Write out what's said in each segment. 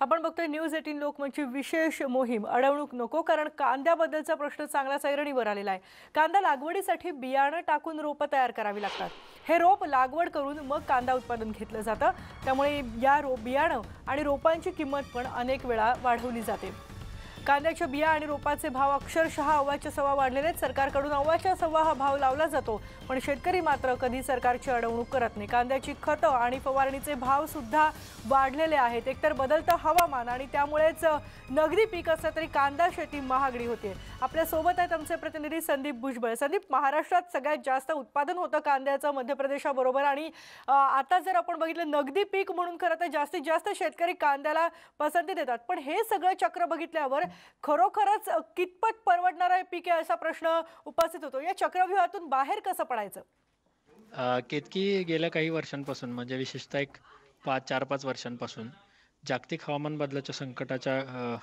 आपण बघतोय news eighteen लोकमतची विशेष मोहीम. अडवणूक नको कारण कांद्याबद्दलचा प्रश्न चांगलाच ऐरणीवर आलेला आहे. कांदा लागवडीसाठी बियाणं टाकून रोपं तयार करावी लागतात. हे रोप लागवड करून मग कांदा उत्पादन घेतलं जातं. त्यामुळे या रो बियाणं आणि रोपांची किंमत पण अनेक वेळा वाढवली जाते. कांद्याच्या बिया आणि रोपाचे भाव अक्षरशः अव्वाच्या सव्वा वाढलेले आहेत. सरकारकडून अव्वाच्या सव्वा हा भाव लावला जातो. पण शेतकरी मात्र कधी सरकारची अडवणूक करत नाही. कांद्याची खतं आणि फवारणीचे भाव सुद्धा वाढलेले आहेत. एकतर बदलतं हवामान आणि त्यामुळेच नगदी पीक असलं तरी कांदा शेती महागडी होते. आपल्यासोबत आहेत आमचे प्रतिनिधी संदीप भुजबळ. संदीप महाराष्ट्रात सगळ्यात जास्त उत्पादन होतं कांद्याचं मध्य प्रदेशाबरोबर आणि आता जर आपण बघितलं नगदी पीक म्हणून खरं तर जास्तीत जास्त शेतकरी कांद्याला पसंती देतात. पण हे सगळं चक्र बघितल्यावर खरोखरच कितपत परवडणारं हे पीक आहे असा प्रश्न उपस्थित होतो. या चक्रव्यूहातून बाहेर कसं पडायचं? केतकी गेल्या काही वर्षांपासून म्हणजे विशेषतः एक पाच चार पाच वर्षांपासून जागतिक हवामान बदलाच्या संकटाच्या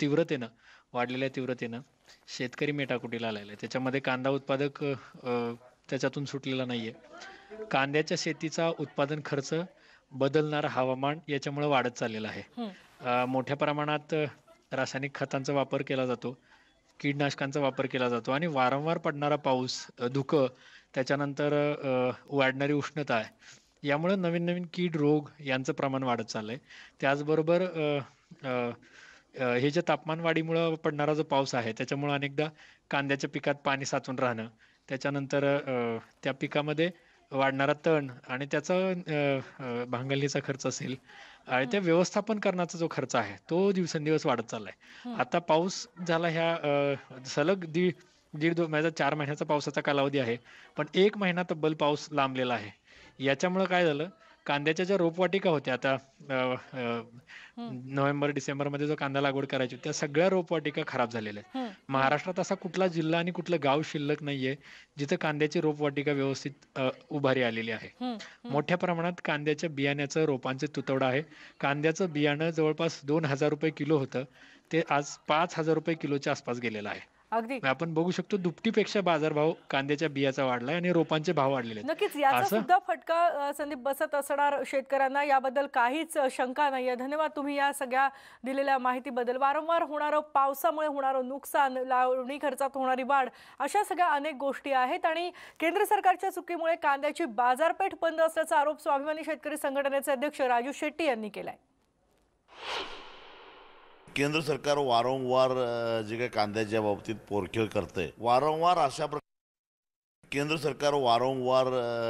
तीव्रतेनं वाढलेल्या तीव्रतेनं शेतकरी मेटाकुटीला आलेला. आहे त्याच्यामध्ये कांदा उत्पादक त्याच्यातून सुटलेला नाही आहे कांद्याच्या शेतीचा उत्पादन खर्च बदलणारं हवामान याच्यामुळे वाढत चाललेला आहे. मोठ्या प्रमाणात रासायनिक खतांचा वापर केला जातो कीडनाशकांचा वापर केला जातो आणि वारंवार पडणारा पाऊस धुकं त्याच्यानंतर वाढणारी उष्णता आहे. यामुळे नवीन नवीन कीड रोग यांचं प्रमाण वाढत चाललंय. त्याचबरोबर हे जे तापमान वाढीमुळं पडणारा जो पाऊस आहे त्याच्यामुळं अनेकदा कांद्याच्या पिकात पाणी साचून राहणं त्याच्यानंतर त्या पिकामध्ये वाढणारा तण आणि त्याचा भांगलणीचा खर्च असेल आणि त्या व्यवस्थापन करण्याचा जो खर्च आहे तो दिवसेंदिवस वाढत चाललाय. आता पाऊस झाला ह्या अ, सलग दीड दीड दोन माझा चार महिन्याचा पावसाचा कालावधी आहे पण एक महिना तब्बल पाऊस लांबलेला आहे. याच्यामुळं काय झालं? कांद्याच्या ज्या रोपवाटिका होत्या आता नोव्हेंबर डिसेंबरमध्ये जो कांदा लागवड करायची त्या सगळ्या रोपवाटिका खराब झालेल्या आहेत. महाराष्ट्रात असा कुठला जिल्हा आणि कुठलं गाव शिल्लक नाहीये जिथं कांद्याची रोपवाटिका व्यवस्थित उभारी आलेली आहे. मोठ्या प्रमाणात कांद्याच्या बियाण्याचं रोपांचे तुतवडा आहे. कांद्याचं बियाणं जवळपास दोन हजार रुपये किलो होतं. ते आज पाच हजार रुपये किलोच्या आसपास गेलेलं आहे. अगदी. आपण बघू शकतो दुपटीपेक्षा बाजारभाव कांद्याच्या बियाचा वाढलाय आणि रोपांचे भाव वाढलेले नक्कीच याचा? सुद्धा फटका संदीप बसत असणार शेतकऱ्यांना. याबद्दल काहीच शंका नाहीये. धन्यवाद तुम्ही या सगळ्या दिलेल्या माहितीबद्दल. वारंवार होणारं पावसामुळे होणारं नुकसान लावणी खर्चात होणारी वाढ अशा सगळ्या अनेक गोष्टी आहेत. आणि केंद्र सरकारच्या चुकीमुळे कांद्याची बाजारपेठ बंद असल्याचा आरोप स्वाभिमानी शेतकरी संघटनेचे अध्यक्ष राजू शेट्टी यांनी केलाय. केंद्र सरकार वारंवार जे काही कांद्याच्या बाबतीत पोरखेळ करतंय. वारंवार अशा प्रकार केंद्र सरकार वारंवार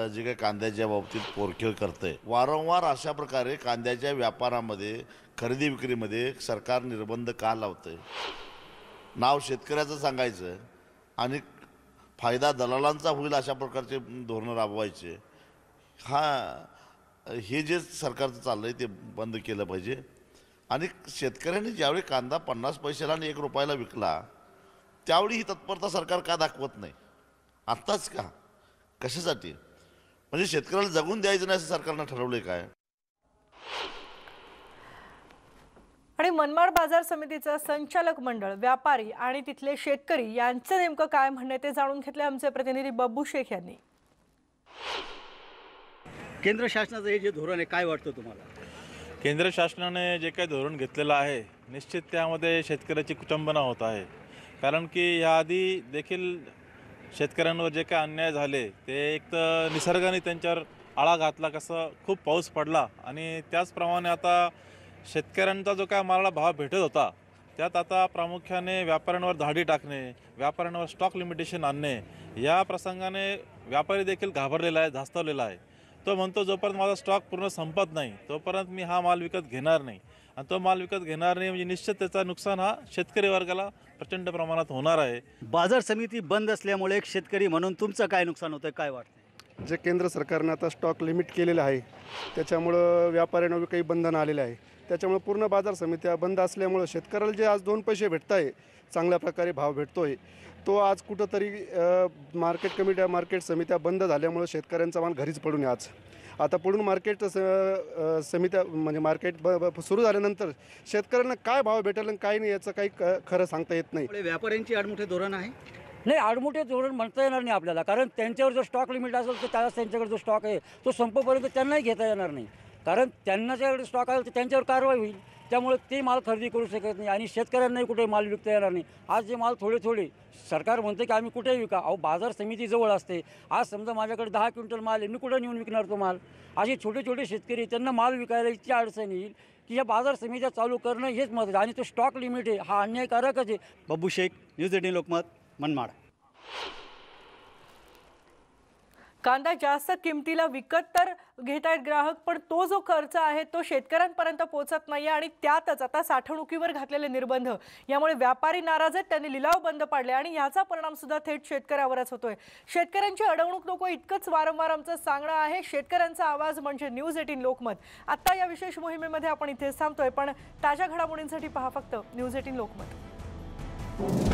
जे काही कांद्याच्या बाबतीत पोरखेळ करतंय. वारंवार अशा प्रकारे कांद्याच्या व्यापारामध्ये खरेदी विक्रीमध्ये सरकार निर्बंध का लावतंय? नाव शेतकऱ्याचं सांगायचं आणि फायदा दलालांचा होईल अशा प्रकारचे धोरणं राबवायचे. हा हे जे सरकारचं चाललं आहे ते बंद केलं पाहिजे. आणि शेतकऱ्यांनी ज्यावेळी कांदा पन्नास पैशाला आणि एक रुपयाला विकला त्यावेळी ही तत्परता सरकार का दाखवत नाही? आत्ताच का? कशासाठी? म्हणजे शेतकऱ्याला जगून द्यायचं नाही असं सरकारनं ठरवलंय काय? आणि मनमाड बाजार समितीचं संचालक मंडळ व्यापारी आणि तिथले शेतकरी यांचं नेमकं काय म्हणणं ते जाणून घेतले आमचे प्रतिनिधी बब्बू शेख यांनी. केंद्र शासनाचं हे जे धोरण आहे काय वाटतं तुम्हाला? केंद्र शासनाने जे काही धोरण घेतलेलं आहे निश्चित त्यामध्ये शेतकऱ्याची कुटुंबना होत आहे. कारण की याआधी देखील शेतकऱ्यांवर जे काही अन्याय झाले ते एक तर निसर्गाने त्यांच्यावर आळा घातला कसं खूप पाऊस पडला आणि त्याचप्रमाणे आता शेतकऱ्यांचा जो काय मालाला भाव भेटत होता त्यात आता प्रामुख्याने व्यापाऱ्यांवर धाडी टाकणे व्यापाऱ्यांवर स्टॉक लिमिटेशन आणणे या प्रसंगाने व्यापारी देखील घाबरलेला आहे धास्तवलेला आहे. तो म्हणतो जोपर्यंत माझा स्टॉक पूर्ण संपत नाही तोपर्यंत मी हा माल विकत घेणार नाही. आणि तो माल विकत घेणार नाही म्हणजे निश्चित त्याचा नुकसान हा शेतकरी वर्गाला प्रचंड प्रमाणात होणार आहे. बाजार समिती बंद असल्यामुळे एक शेतकरी म्हणून तुमचं काय नुकसान होतं काय वाटतं जे केंद्र सरकारनं आता स्टॉक लिमिट केलेलं आहे त्याच्यामुळं व्यापाऱ्यांवर काही बंधन आलेलं आहे त्याच्यामुळं पूर्ण बाजार समित्या बंद असल्यामुळं शेतकऱ्याला जे आज दोन पैसे भेटत आहे चांगल्या प्रकारे भाव भेटतोय तो आज कुठंतरी मार्केट कमिट्या मार्केट समित्या बंद झाल्यामुळं शेतकऱ्यांचा माल घरीच पडून आहे आज. आता पुढून मार्केट स समित्या म्हणजे मार्केट ब ब- सुरू झाल्यानंतर शेतकऱ्यांना काय भाव भेटेल आणि काय नाही याचं काही क- खरं सांगता येत नाही. व्यापाऱ्यांची आडमुठे धोरण आहे? नाही आडमुठे धोरण म्हणता येणार नाही आपल्याला. कारण त्यांच्यावर जर स्टॉक लिमिट असेल तर त्यावेळेस त्यांच्याकडे जो स्टॉक आहे तो संपपर्यंत त्यांनाही घेता येणार नाही. कारण त्यांना ज्याकडे स्टॉक आहे तर त्यांच्यावर कारवाई होईल. त्यामुळे ते माल खरेदी करू शकत नाही आणि शेतकऱ्यांनाही कुठे माल विकता येणार नाही. आज जे माल थोडे थोडे सरकार म्हणते की आम्ही कुठेही विका. अहो बाजार समिती जवळ असते. आज समजा माझ्याकडे दहा क्विंटल माल आहे मी कुठं नेऊन विकणार तो माल? असे छोटे छोटे शेतकरी त्यांना माल विकायला इतकी अडचण येईल की या बाजार समित्या चालू करणं हेच महत्त्वाचं आणि तो स्टॉक लिमिट आहे हा अन्यायकारकच आहे. Babu Shaikh news eighteen Lokmat Manmad. कांदा जास्त किमतीला विकत तर घेत आहेत ग्राहक पण तो जो खर्च आहे तो शेतकऱ्यांपर्यंत पोहोचत नाही आणि त्यातच आता साठवणुकीवर घातलेले निर्बंध. यामुळे व्यापारी नाराज आहेत त्यांनी लिलाव बंद पाडले आणि याचा परिणाम सुद्धा थेट शेतकऱ्यावरच होतोय. शेतकऱ्यांची अडवणूक नको इतकंच वारंवार आमचं सांगणं आहे. शेतकऱ्यांचा आवाज म्हणजे न्यूज एटीन लोकमत. आता या विशेष मोहिमेमध्ये आपण इथेच थांबतोय पण ताज्या घडामोडींसाठी पहा फक्त न्यूज एटीन लोकमत.